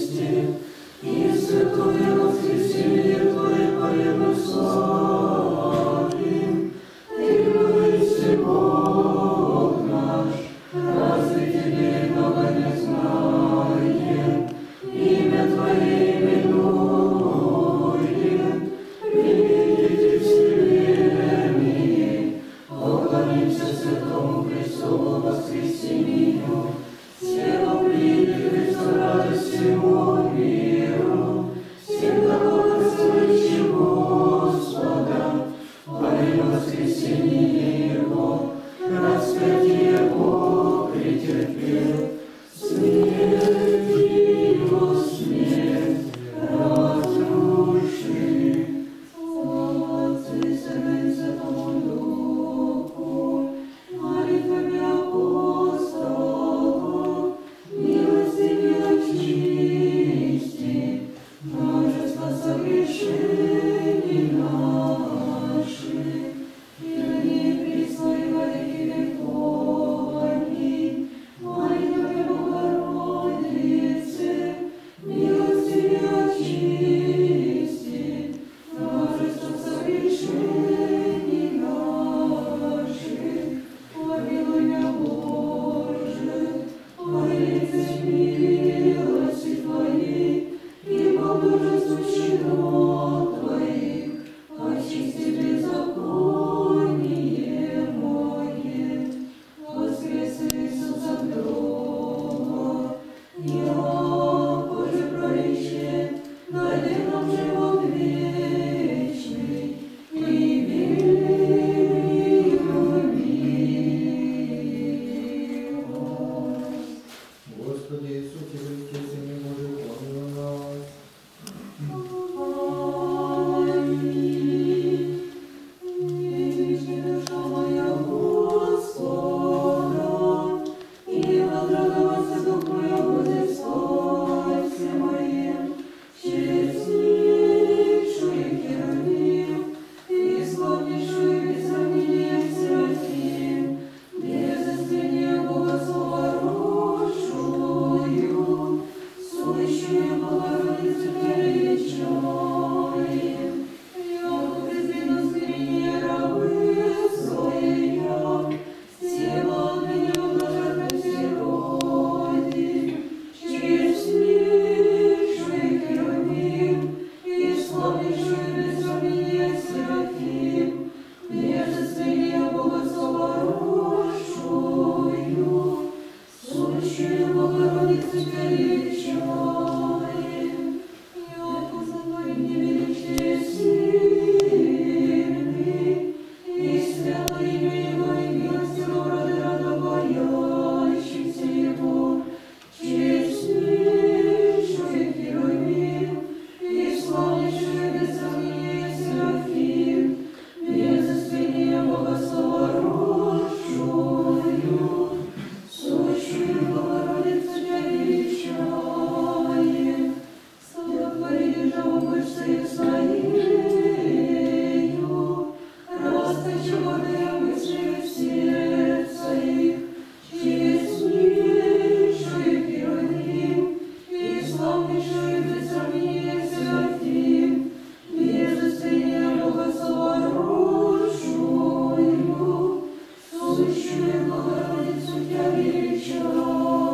И все Твое воскресенье, Твое военную славу. Богородицу я величаю.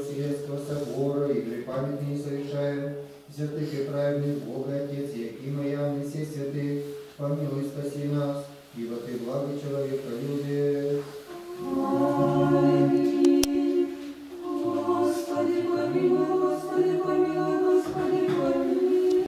Вселенского собора, игры памятные совершаем, святых и праведных Бога, Отец, Якима и Анны, все святых, помилуй, спаси нас, ибо Ты благо. Аминь.